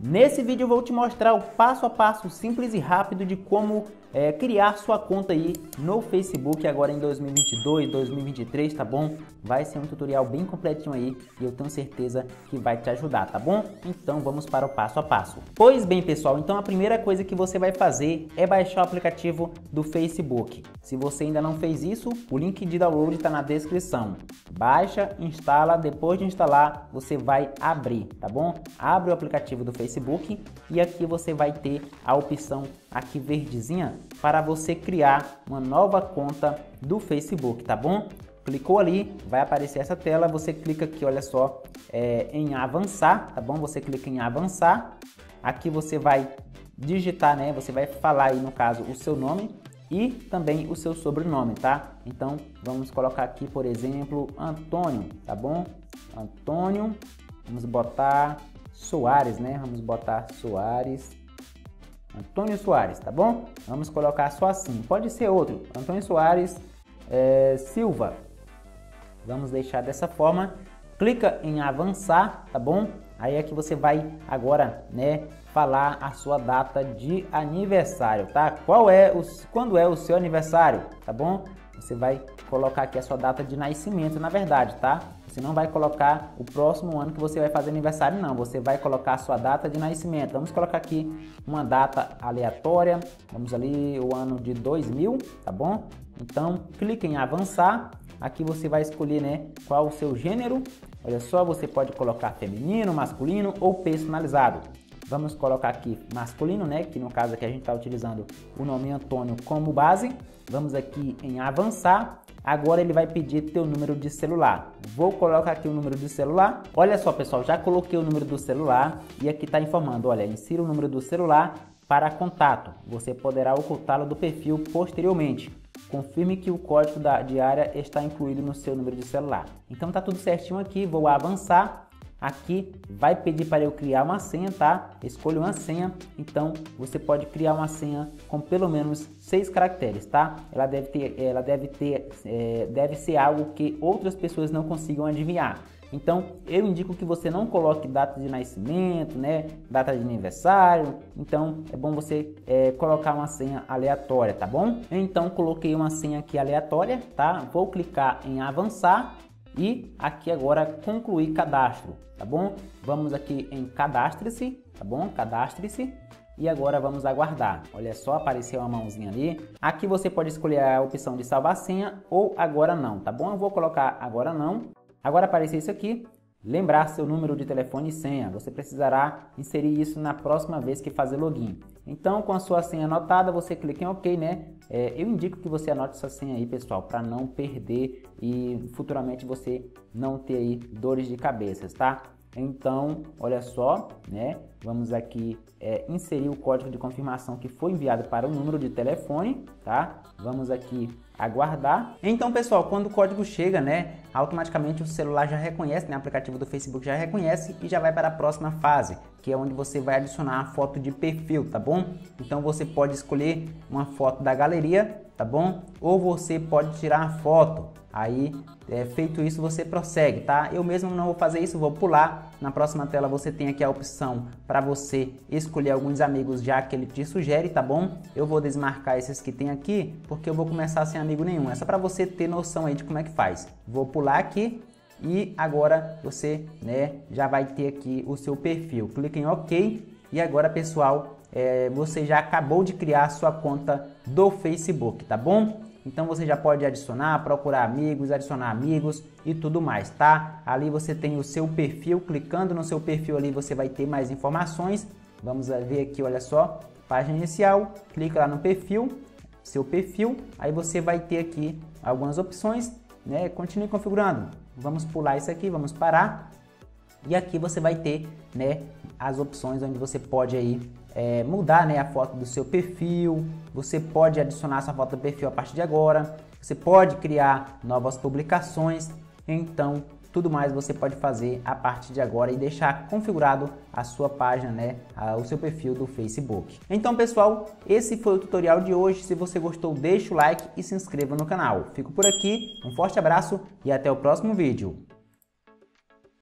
Nesse vídeo eu vou te mostrar o passo a passo simples e rápido de como é, criar sua conta aí no Facebook agora em 2022, 2023, tá bom? Vai ser um tutorial bem completinho aí e eu tenho certeza que vai te ajudar, tá bom? Então vamos para o passo a passo. Pois bem, pessoal, então a primeira coisa que você vai fazer é baixar o aplicativo do Facebook. Se você ainda não fez isso, o link de download está na descrição. Baixa, instala, depois de instalar, você vai abrir, tá bom? Abre o aplicativo do Facebook e aqui você vai ter a opção aqui verdezinha para você criar uma nova conta do Facebook, tá bom? Clicou ali, vai aparecer essa tela, você clica aqui, olha só, é, em avançar, tá bom? Você clica em avançar, aqui você vai digitar, né? Você vai falar aí, no caso, o seu nome e também o seu sobrenome, tá? Então, vamos colocar aqui, por exemplo, Antônio, tá bom? Antônio, vamos botar Soares, né? Vamos botar Soares, Antônio Soares, tá bom? Vamos colocar só assim. Pode ser outro, Antônio Soares é, Silva. Vamos deixar dessa forma. Clica em avançar, tá bom? Aí é que você vai agora, né, falar a sua data de aniversário, tá? Qual é o quando é o seu aniversário, tá bom? Você vai colocar aqui a sua data de nascimento, na verdade, tá? Você não vai colocar o próximo ano que você vai fazer aniversário, não. Você vai colocar a sua data de nascimento. Vamos colocar aqui uma data aleatória. Vamos ali o ano de 2000, tá bom? Então, clique em avançar. Aqui você vai escolher, né, qual o seu gênero. Olha só, você pode colocar feminino, masculino ou personalizado. Vamos colocar aqui masculino, né? Que no caso aqui a gente está utilizando o nome Antônio como base. Vamos aqui em avançar. Agora ele vai pedir teu número de celular. Vou colocar aqui o número de celular. Olha só, pessoal, já coloquei o número do celular e aqui está informando, olha, insira o número do celular para contato. Você poderá ocultá-lo do perfil posteriormente. Confirme que o código da, de área está incluído no seu número de celular. Então tá tudo certinho aqui, vou avançar Aqui vai pedir para eu criar uma senha, tá? Escolha uma senha, então você pode criar uma senha com pelo menos seis caracteres, tá? Ela deve ter, ela deve ter, é, deve ser algo que outras pessoas não consigam adivinhar. Então, eu indico que você não coloque data de nascimento, né? Data de aniversário. Então, é bom você é, colocar uma senha aleatória, tá bom? Então, coloquei uma senha aqui aleatória, tá? Vou clicar em avançar e aqui agora concluir cadastro, tá bom? Vamos aqui em cadastre-se, tá bom? Cadastre-se. E agora vamos aguardar. Olha só, apareceu uma mãozinha ali. Aqui você pode escolher a opção de salvar senha ou agora não, tá bom? Eu vou colocar agora não. Agora apareceu isso aqui. Lembrar seu número de telefone e senha. Você precisará inserir isso na próxima vez que fazer login. Então, com a sua senha anotada, você clica em OK, né? É, eu indico que você anote essa senha aí, pessoal, para não perder e futuramente você não ter aí dores de cabeça, tá? Então, olha só, né? Vamos aqui é, inserir o código de confirmação que foi enviado para o número de telefone, tá? Vamos aqui aguardar. Então, pessoal, quando o código chega, né, automaticamente o celular já reconhece, né, o aplicativo do Facebook já reconhece e já vai para a próxima fase, que é onde você vai adicionar a foto de perfil, tá bom? Então você pode escolher uma foto da galeria, tá bom? Ou você pode tirar a foto Aí, é, feito isso, você prossegue, tá? Eu mesmo não vou fazer isso, vou pular. Na próxima tela você tem aqui a opção para você escolher alguns amigos já que ele te sugere, tá bom? Eu vou desmarcar esses que tem aqui, porque eu vou começar sem amigo nenhum. É só para você ter noção aí de como é que faz. Vou pular aqui e agora você, né, já vai ter aqui o seu perfil. Clique em OK e agora, pessoal, é, você já acabou de criar sua conta do Facebook, tá bom? Então você já pode adicionar, procurar amigos, adicionar amigos e tudo mais, tá? Ali você tem o seu perfil, clicando no seu perfil ali você vai ter mais informações. Vamos ver aqui, olha só, página inicial, clica lá no perfil, seu perfil, aí você vai ter aqui algumas opções, né? Continue configurando. Vamos pular isso aqui, vamos parar. E aqui você vai ter, né, as opções onde você pode aí é, mudar né, a foto do seu perfil, você pode adicionar sua foto do perfil a partir de agora, você pode criar novas publicações, então tudo mais você pode fazer a partir de agora e deixar configurado a sua página, né, o seu perfil do Facebook. Então pessoal, esse foi o tutorial de hoje, se você gostou deixa o like e se inscreva no canal. Fico por aqui, um forte abraço e até o próximo vídeo.